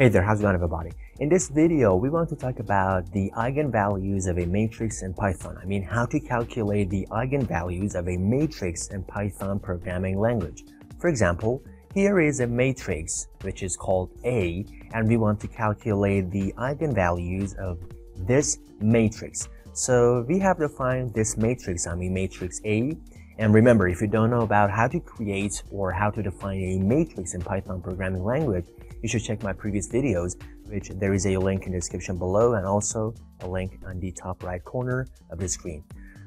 Hey there, how's it going everybody? In this video, we want to talk about the eigenvalues of a matrix in Python. I mean, how to calculate the eigenvalues of a matrix in Python programming language. For example, here is a matrix which is called A, and we want to calculate the eigenvalues of this matrix. So we have defined this matrix, I mean matrix A, and remember, if you don't know about how to create or how to define a matrix in Python programming language, you should check my previous videos, which there is a link in the description below and also a link on the top right corner of the screen.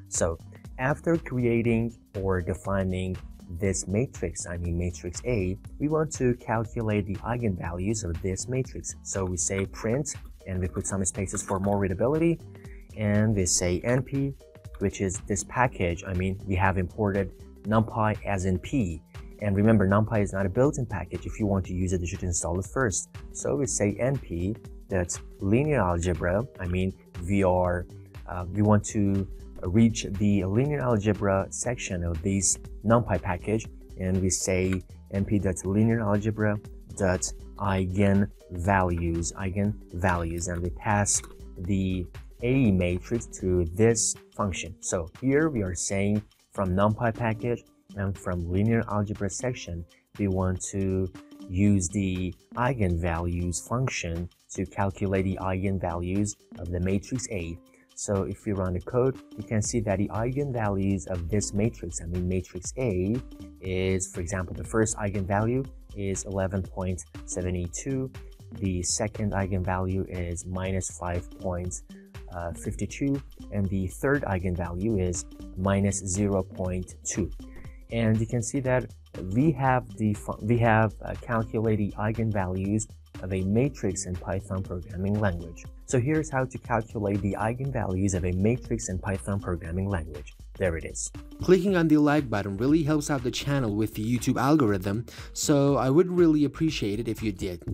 So after creating or defining this matrix, I mean matrix A, we want to calculate the eigenvalues of this matrix. So we say print and we put some spaces for more readability and we say np, which is this package. I mean, we have imported numpy as np and remember, NumPy is not a built-in package. If you want to use it, you should install it first. So we say np, that's linear algebra. I mean, are, uh, we want to reach the linear algebra section of this NumPy package, and we say np.linear algebra dot eigenvalues, and we pass the A matrix to this function. So here we are saying from NumPy package and from linear algebra section, we want to use the eigenvalues function to calculate the eigenvalues of the matrix A. So if we run the code, you can see that the eigenvalues of this matrix, I mean matrix A, is, for example, the first eigenvalue is 11.72, the second eigenvalue is minus 5.52, and the third eigenvalue is minus 0.2 and you can see that we have the we have uh, calculated eigenvalues of a matrix in Python programming language. So here's how to calculate the eigenvalues of a matrix in Python programming language. There it is. Clicking on the like button really helps out the channel with the YouTube algorithm, so I would really appreciate it if you did.